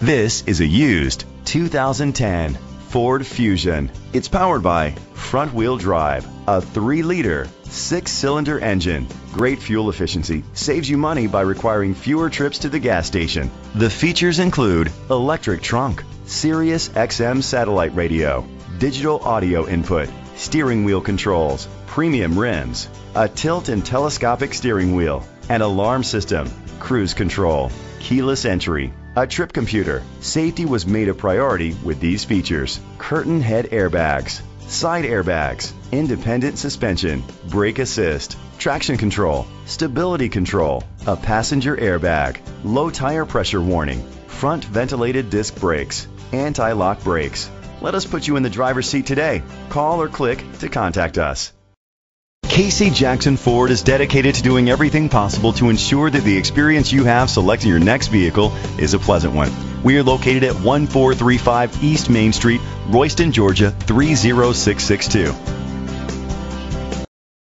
This is a used 2010 Ford Fusion. It's powered by front wheel drive, a 3 liter, 6 cylinder engine. Great fuel efficiency saves you money by requiring fewer trips to the gas station. The features include electric trunk, Sirius XM satellite radio, digital audio input, steering wheel controls, premium rims, a tilt and telescopic steering wheel, an alarm system, cruise control, keyless entry, a trip computer. Safety was made a priority with these features. Curtain head airbags, side airbags, independent suspension, brake assist, traction control, stability control, a passenger airbag, low tire pressure warning, front ventilated disc brakes, anti-lock brakes. Let us put you in the driver's seat today. Call or click to contact us. Casey Jackson Ford is dedicated to doing everything possible to ensure that the experience you have selecting your next vehicle is a pleasant one. We are located at 1435 East Main Street, Royston, Georgia 30662.